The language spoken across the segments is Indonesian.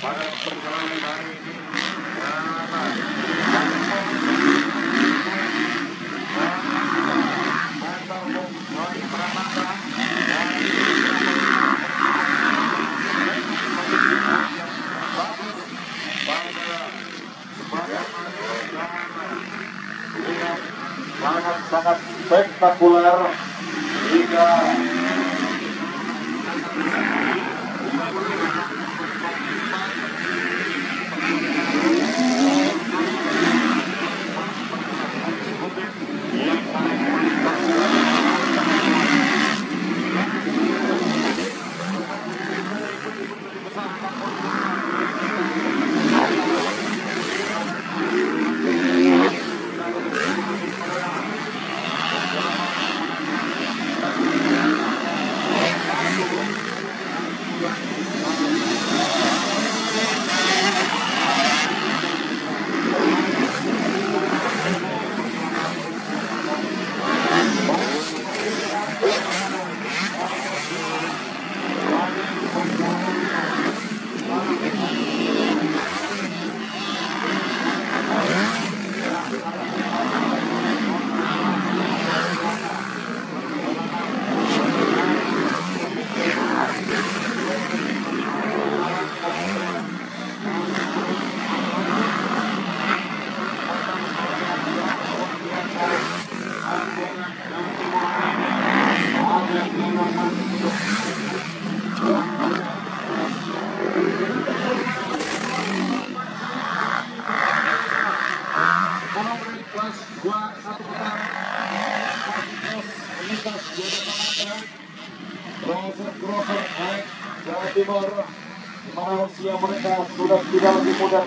Pada perjalanan hari ini. Grover Alex Jawa Timur di mana usia mereka sudah tidak lebih muda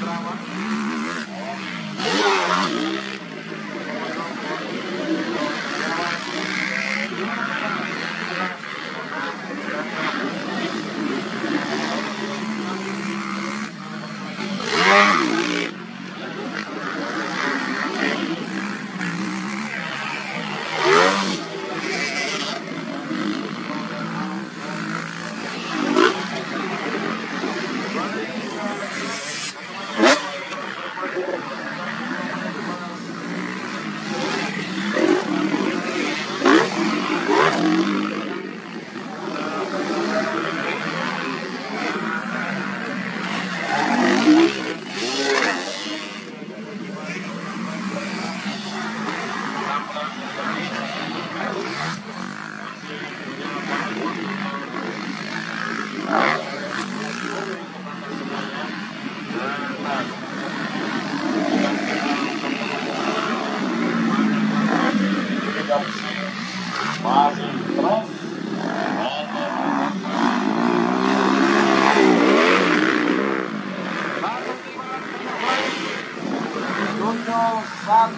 Brava.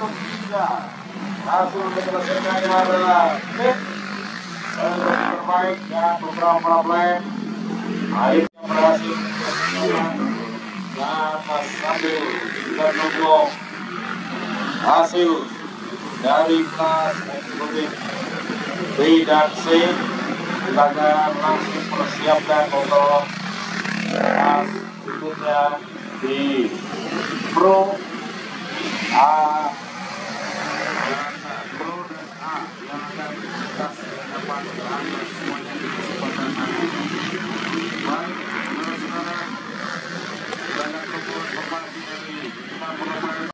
Satu tiga hasil menyelesaikannya adalah untuk terbaik dan beberapa problem akhirnya berhasil dan sambil kita tunggu hasil dari kelas eksekutif B dan C kita akan langsung persiapkan untuk kelas berikutnya di Pro A kasih. kepada Anda semuanya di kesempatan hari Baik, saudara-saudara, banyak pembuat